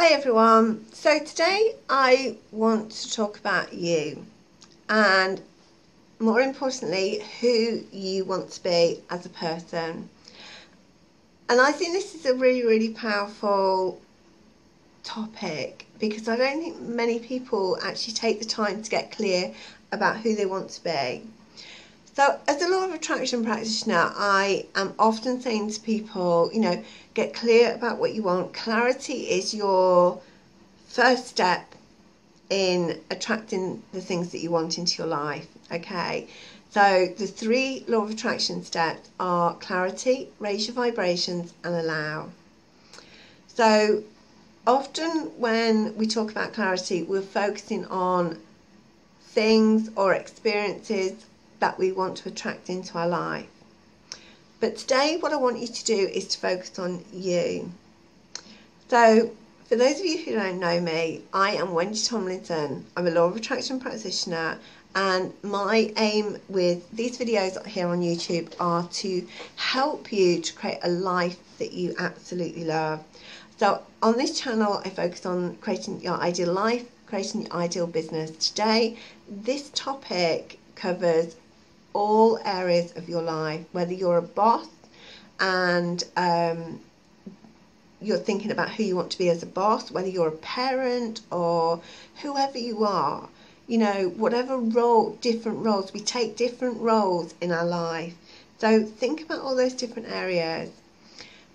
Hi everyone. So today I want to talk about you and more importantly who you want to be as a person. And I think this is a really really powerful topic because I don't think many people actually take the time to get clear about who they want to be. So, as a law of attraction practitioner, I am often saying to people, you know, get clear about what you want. Clarity is your first step in attracting the things that you want into your life. Okay, so the three law of attraction steps are clarity, raise your vibrations, and allow. So, often when we talk about clarity, we're focusing on things or experiences that we want to attract into our life. But today, what I want you to do is to focus on you. So, for those of you who don't know me, I am Wendy Tomlinson. I'm a law of attraction practitioner, and my aim with these videos here on YouTube are to help you to create a life that you absolutely love. So, on this channel, I focus on creating your ideal life, creating your ideal business. Today, this topic covers all areas of your life, whether you're a boss and um, you're thinking about who you want to be as a boss, whether you're a parent or whoever you are, you know, whatever role, different roles, we take different roles in our life. So think about all those different areas.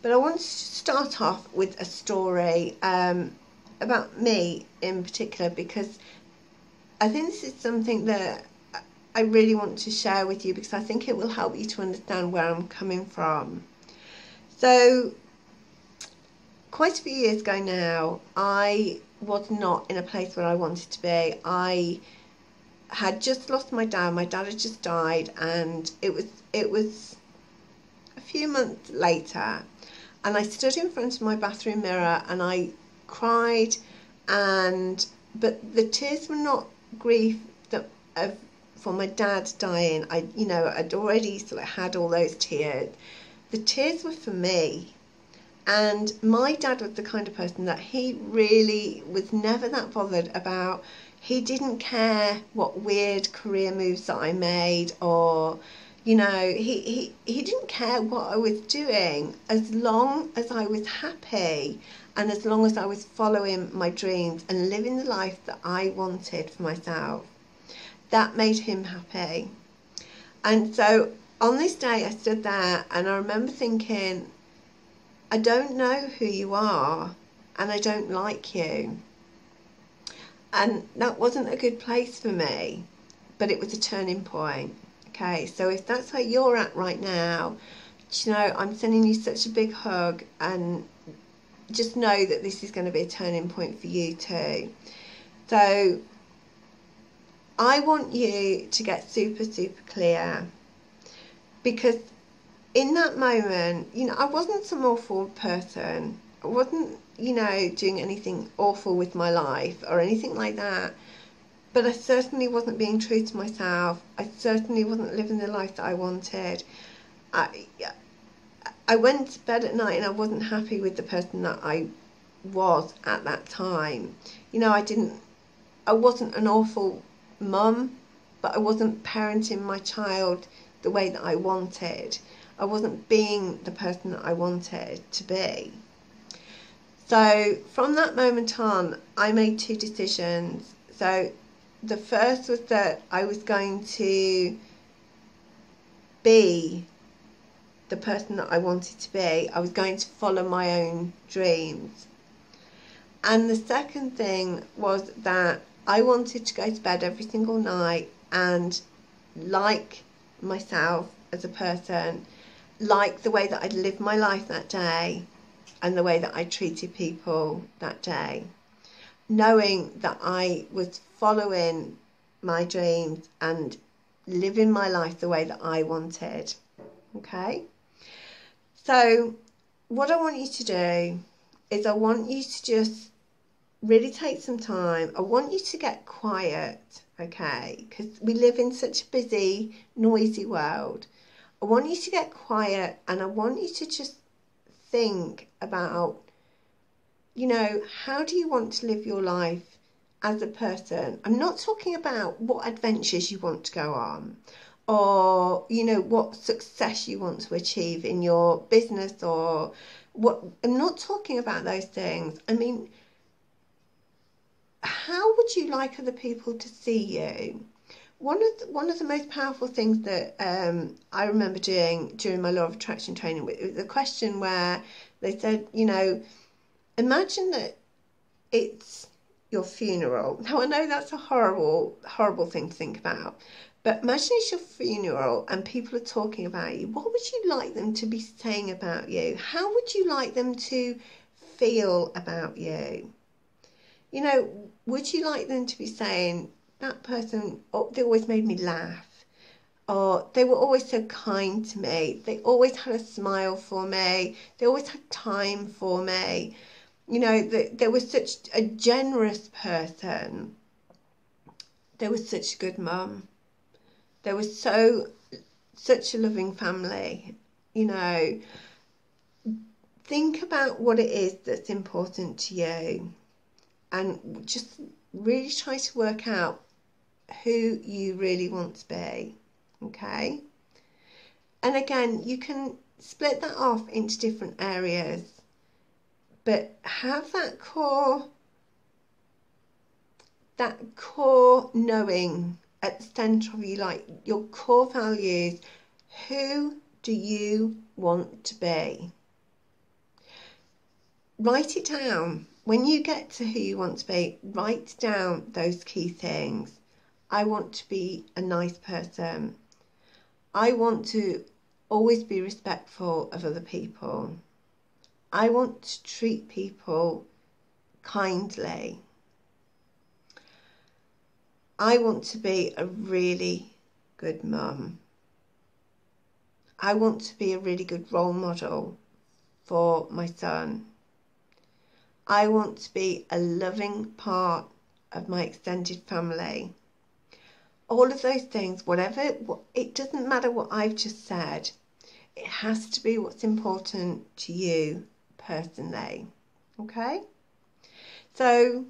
But I want to start off with a story um, about me in particular because I think this is something that I really want to share with you because I think it will help you to understand where I'm coming from. So, quite a few years ago now, I was not in a place where I wanted to be. I had just lost my dad. My dad had just died, and it was it was a few months later, and I stood in front of my bathroom mirror and I cried, and but the tears were not grief that of for my dad dying, I, you know, I'd already sort of had all those tears. The tears were for me. And my dad was the kind of person that he really was never that bothered about. He didn't care what weird career moves that I made or, you know, he, he, he didn't care what I was doing as long as I was happy and as long as I was following my dreams and living the life that I wanted for myself that made him happy. And so on this day, I stood there and I remember thinking, I don't know who you are and I don't like you. And that wasn't a good place for me, but it was a turning point. Okay, so if that's where you're at right now, you know, I'm sending you such a big hug and just know that this is going to be a turning point for you too. So I want you to get super, super clear because in that moment, you know, I wasn't some awful person. I wasn't, you know, doing anything awful with my life or anything like that. But I certainly wasn't being true to myself. I certainly wasn't living the life that I wanted. I, I went to bed at night and I wasn't happy with the person that I was at that time. You know, I didn't, I wasn't an awful mum, but I wasn't parenting my child the way that I wanted. I wasn't being the person that I wanted to be. So from that moment on, I made two decisions. So the first was that I was going to be the person that I wanted to be. I was going to follow my own dreams. And the second thing was that I wanted to go to bed every single night and like myself as a person, like the way that I'd lived my life that day and the way that I treated people that day, knowing that I was following my dreams and living my life the way that I wanted. Okay? So, what I want you to do is I want you to just really take some time. I want you to get quiet, okay? Because we live in such a busy, noisy world. I want you to get quiet and I want you to just think about you know, how do you want to live your life as a person? I'm not talking about what adventures you want to go on or, you know, what success you want to achieve in your business or what. I'm not talking about those things. I mean, how would you like other people to see you? One of the, one of the most powerful things that um, I remember doing during my law of attraction training was a question where they said, you know, imagine that it's your funeral. Now I know that's a horrible, horrible thing to think about, but imagine it's your funeral and people are talking about you. What would you like them to be saying about you? How would you like them to feel about you? You know, would you like them to be saying, that person, oh, they always made me laugh, or they were always so kind to me, they always had a smile for me, they always had time for me. You know, they, they were such a generous person. They were such a good mum. They were so, such a loving family. You know, think about what it is that's important to you and just really try to work out who you really want to be. Okay. And again, you can split that off into different areas, but have that core, that core knowing at the center of you, like your core values. Who do you want to be? Write it down when you get to who you want to be, write down those key things. I want to be a nice person. I want to always be respectful of other people. I want to treat people kindly. I want to be a really good mum. I want to be a really good role model for my son. I want to be a loving part of my extended family. All of those things, whatever, it doesn't matter what I've just said, it has to be what's important to you personally. Okay? So,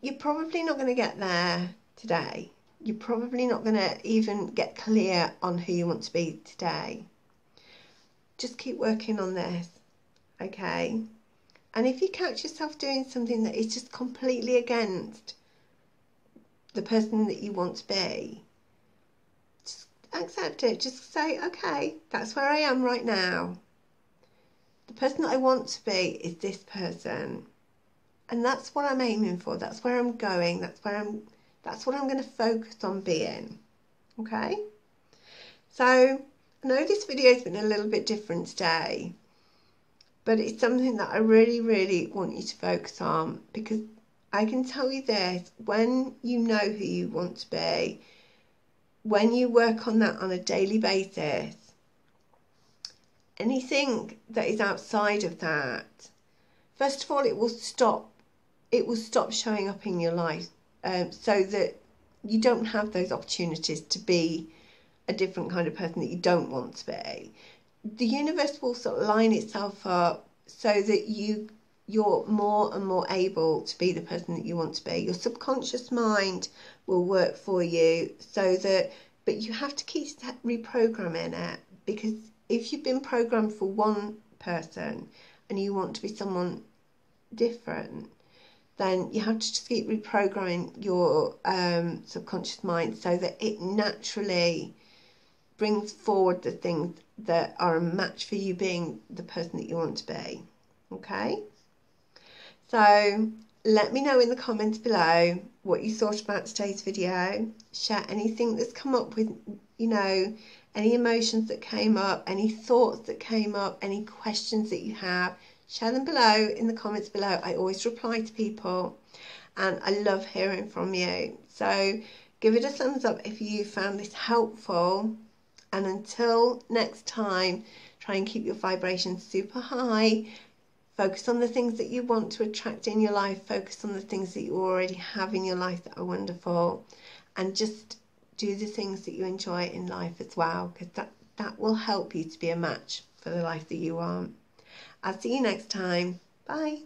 you're probably not going to get there today. You're probably not going to even get clear on who you want to be today. Just keep working on this. Okay? And if you catch yourself doing something that is just completely against the person that you want to be, just accept it. Just say, okay, that's where I am right now. The person that I want to be is this person. And that's what I'm aiming for. That's where I'm going. That's where I'm that's what I'm going to focus on being. Okay? So I know this video has been a little bit different today but it's something that I really, really want you to focus on because I can tell you this when you know who you want to be, when you work on that on a daily basis, anything that is outside of that, first of all, it will stop. It will stop showing up in your life, um, so that you don't have those opportunities to be a different kind of person that you don't want to be the universe will sort of line itself up so that you you're more and more able to be the person that you want to be. Your subconscious mind will work for you so that but you have to keep reprogramming it because if you've been programmed for one person and you want to be someone different then you have to just keep reprogramming your um, subconscious mind so that it naturally brings forward the things that are a match for you being the person that you want to be. Okay? So let me know in the comments below what you thought about today's video. Share anything that's come up with, you know, any emotions that came up, any thoughts that came up, any questions that you have. Share them below in the comments below. I always reply to people and I love hearing from you. So give it a thumbs up if you found this helpful and until next time, try and keep your vibration super high. Focus on the things that you want to attract in your life. Focus on the things that you already have in your life that are wonderful. And just do the things that you enjoy in life as well, because that, that will help you to be a match for the life that you want. I'll see you next time. Bye.